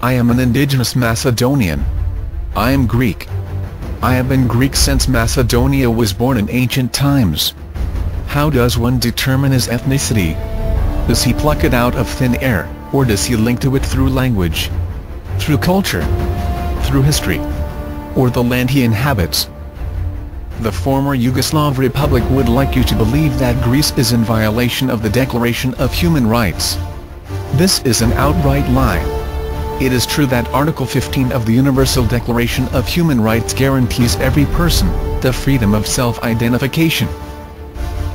I am an indigenous Macedonian. I am Greek. I have been Greek since Macedonia was born in ancient times. How does one determine his ethnicity? Does he pluck it out of thin air, or does he link to it through language? Through culture? Through history? Or the land he inhabits? The former Yugoslav Republic would like you to believe that Greece is in violation of the Declaration of Human Rights. This is an outright lie. It is true that Article 15 of the Universal Declaration of Human Rights guarantees every person, the freedom of self-identification.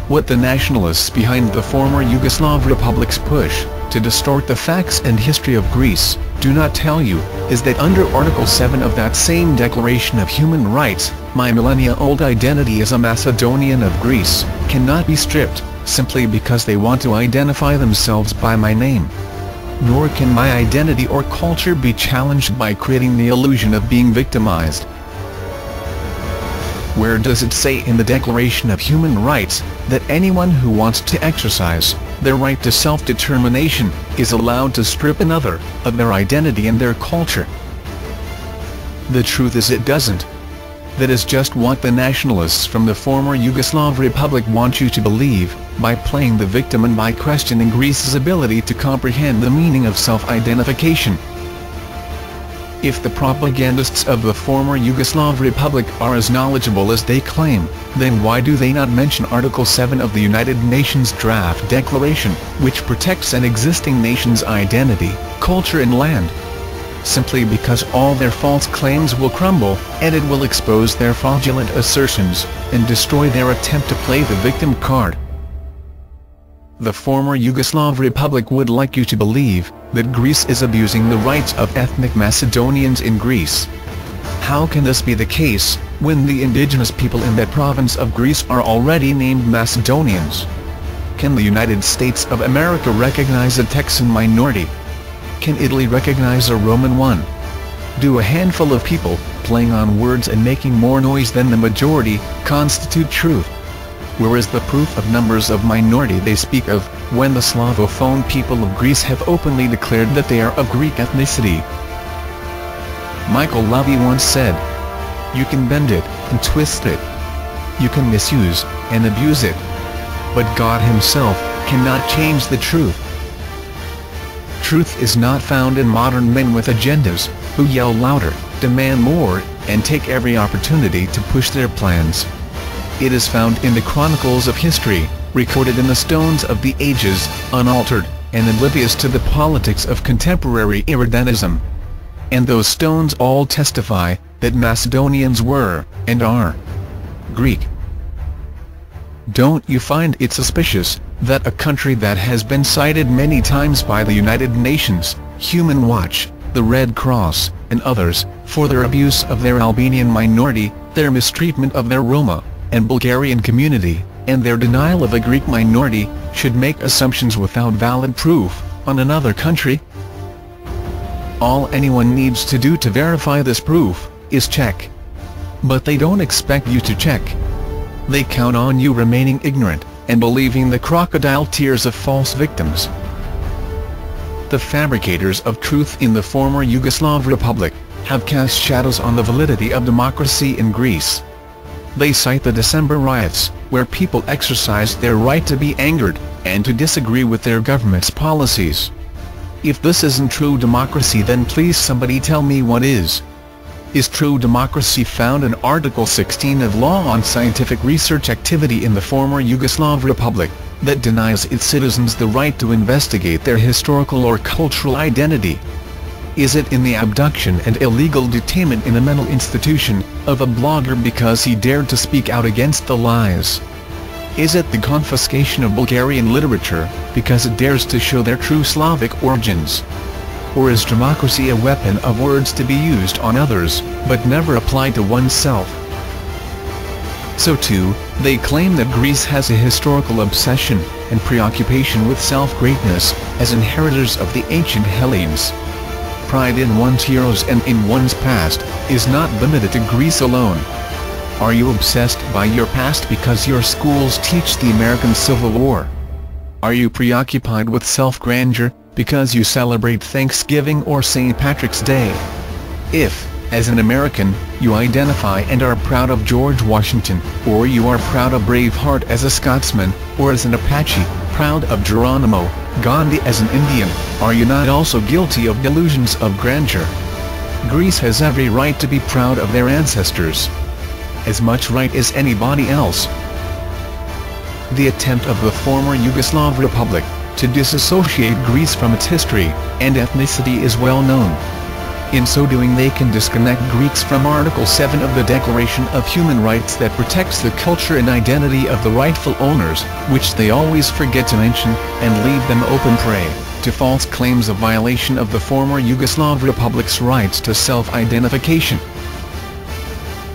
What the nationalists behind the former Yugoslav republics push, to distort the facts and history of Greece, do not tell you, is that under Article 7 of that same Declaration of Human Rights, my millennia-old identity as a Macedonian of Greece, cannot be stripped, simply because they want to identify themselves by my name. Nor can my identity or culture be challenged by creating the illusion of being victimized. Where does it say in the Declaration of Human Rights, that anyone who wants to exercise their right to self-determination is allowed to strip another of their identity and their culture? The truth is it doesn't. That is just what the nationalists from the former Yugoslav Republic want you to believe, by playing the victim and by questioning Greece's ability to comprehend the meaning of self-identification. If the propagandists of the former Yugoslav Republic are as knowledgeable as they claim, then why do they not mention Article 7 of the United Nations Draft Declaration, which protects an existing nation's identity, culture and land? Simply because all their false claims will crumble, and it will expose their fraudulent assertions, and destroy their attempt to play the victim card. The former Yugoslav Republic would like you to believe, that Greece is abusing the rights of ethnic Macedonians in Greece. How can this be the case, when the indigenous people in that province of Greece are already named Macedonians? Can the United States of America recognize a Texan minority? Can Italy recognize a Roman one? Do a handful of people, playing on words and making more noise than the majority, constitute truth? Where is the proof of numbers of minority they speak of, when the Slavophone people of Greece have openly declared that they are of Greek ethnicity? Michael Levy once said, You can bend it, and twist it. You can misuse, and abuse it. But God himself, cannot change the truth. Truth is not found in modern men with agendas, who yell louder, demand more, and take every opportunity to push their plans. It is found in the chronicles of history, recorded in the stones of the ages, unaltered, and oblivious to the politics of contemporary Irredentism. And those stones all testify, that Macedonians were, and are, Greek. Don't you find it suspicious, that a country that has been cited many times by the United Nations, Human Watch, the Red Cross, and others, for their abuse of their Albanian minority, their mistreatment of their Roma, and Bulgarian community, and their denial of a Greek minority, should make assumptions without valid proof, on another country? All anyone needs to do to verify this proof, is check. But they don't expect you to check. They count on you remaining ignorant, and believing the crocodile tears of false victims. The fabricators of truth in the former Yugoslav Republic, have cast shadows on the validity of democracy in Greece. They cite the December riots, where people exercised their right to be angered, and to disagree with their government's policies. If this isn't true democracy then please somebody tell me what is. Is true democracy found in Article 16 of Law on Scientific Research Activity in the former Yugoslav Republic, that denies its citizens the right to investigate their historical or cultural identity? Is it in the abduction and illegal detainment in a mental institution, of a blogger because he dared to speak out against the lies? Is it the confiscation of Bulgarian literature, because it dares to show their true Slavic origins? Or is democracy a weapon of words to be used on others, but never applied to oneself? So too, they claim that Greece has a historical obsession, and preoccupation with self-greatness, as inheritors of the ancient Hellenes pride in one's heroes and in one's past, is not limited to Greece alone. Are you obsessed by your past because your schools teach the American Civil War? Are you preoccupied with self-grandeur, because you celebrate Thanksgiving or St. Patrick's Day. If, as an American, you identify and are proud of George Washington, or you are proud of Braveheart as a Scotsman, or as an Apache, proud of Geronimo, Gandhi as an Indian, are you not also guilty of delusions of grandeur? Greece has every right to be proud of their ancestors. As much right as anybody else. The attempt of the former Yugoslav Republic, to disassociate Greece from its history and ethnicity is well known. In so doing they can disconnect Greeks from Article 7 of the Declaration of Human Rights that protects the culture and identity of the rightful owners, which they always forget to mention, and leave them open prey to false claims of violation of the former Yugoslav Republic's rights to self-identification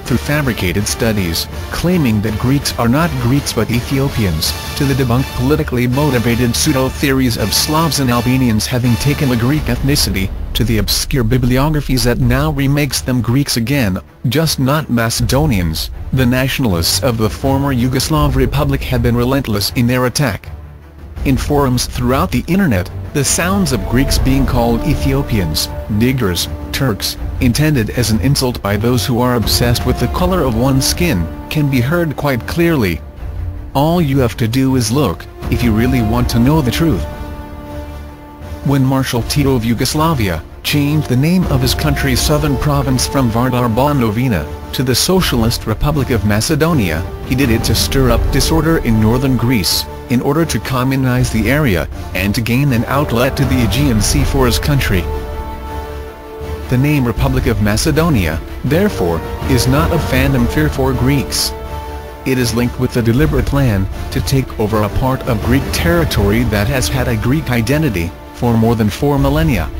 through fabricated studies, claiming that Greeks are not Greeks but Ethiopians, to the debunked politically motivated pseudo-theories of Slavs and Albanians having taken the Greek ethnicity, to the obscure bibliographies that now remakes them Greeks again, just not Macedonians, the nationalists of the former Yugoslav Republic have been relentless in their attack. In forums throughout the internet, the sounds of Greeks being called Ethiopians, niggers, Turks, intended as an insult by those who are obsessed with the color of one's skin, can be heard quite clearly. All you have to do is look, if you really want to know the truth. When Marshal Tito of Yugoslavia, changed the name of his country's southern province from Vardar Banovina, to the Socialist Republic of Macedonia, he did it to stir up disorder in northern Greece, in order to communize the area, and to gain an outlet to the Aegean Sea for his country. The name Republic of Macedonia, therefore, is not a phantom fear for Greeks. It is linked with a deliberate plan, to take over a part of Greek territory that has had a Greek identity, for more than four millennia.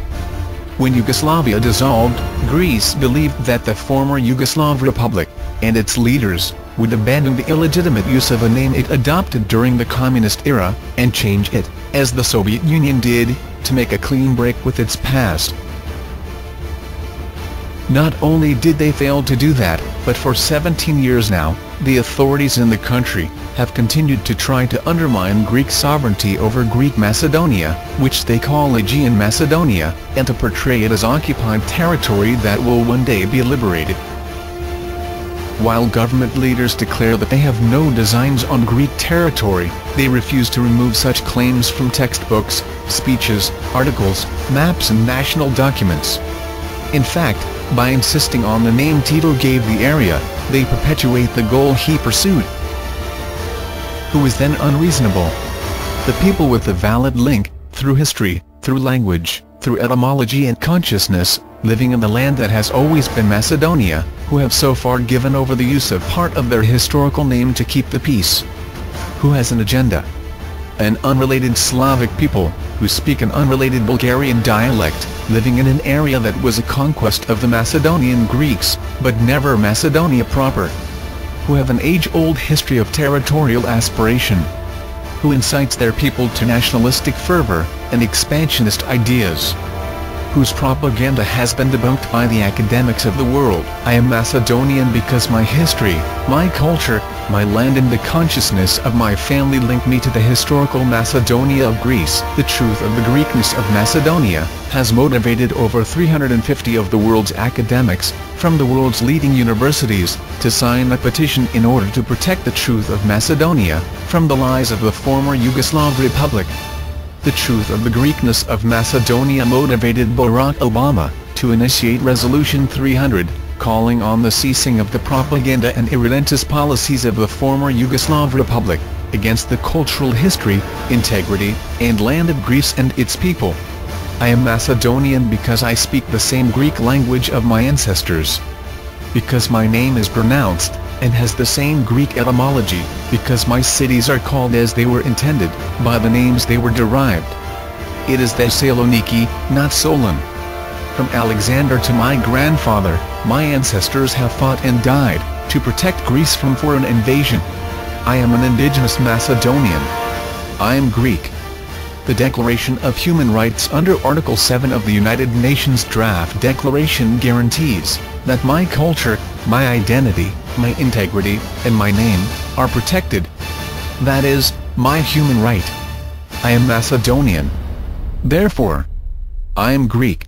When Yugoslavia dissolved, Greece believed that the former Yugoslav Republic, and its leaders, would abandon the illegitimate use of a name it adopted during the communist era, and change it, as the Soviet Union did, to make a clean break with its past. Not only did they fail to do that, but for 17 years now, the authorities in the country, have continued to try to undermine Greek sovereignty over Greek Macedonia, which they call Aegean Macedonia, and to portray it as occupied territory that will one day be liberated. While government leaders declare that they have no designs on Greek territory, they refuse to remove such claims from textbooks, speeches, articles, maps and national documents. In fact, by insisting on the name Tito gave the area, they perpetuate the goal he pursued. Who is then unreasonable? The people with the valid link, through history, through language, through etymology and consciousness, living in the land that has always been Macedonia, who have so far given over the use of part of their historical name to keep the peace. Who has an agenda? An unrelated Slavic people, who speak an unrelated Bulgarian dialect, living in an area that was a conquest of the Macedonian Greeks, but never Macedonia proper. Who have an age-old history of territorial aspiration. Who incites their people to nationalistic fervor, and expansionist ideas whose propaganda has been debunked by the academics of the world. I am Macedonian because my history, my culture, my land and the consciousness of my family link me to the historical Macedonia of Greece. The truth of the Greekness of Macedonia has motivated over 350 of the world's academics, from the world's leading universities, to sign a petition in order to protect the truth of Macedonia, from the lies of the former Yugoslav Republic. The truth of the Greekness of Macedonia motivated Barack Obama to initiate Resolution 300, calling on the ceasing of the propaganda and irrelentless policies of the former Yugoslav Republic, against the cultural history, integrity, and land of Greece and its people. I am Macedonian because I speak the same Greek language of my ancestors. Because my name is pronounced, and has the same Greek etymology, because my cities are called as they were intended, by the names they were derived. It is Thessaloniki, not Solun. From Alexander to my grandfather, my ancestors have fought and died, to protect Greece from foreign invasion. I am an indigenous Macedonian. I am Greek. The Declaration of Human Rights under Article 7 of the United Nations Draft Declaration guarantees that my culture, my identity, my integrity, and my name, are protected. That is, my human right. I am Macedonian. Therefore, I am Greek,